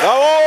¡Bravo!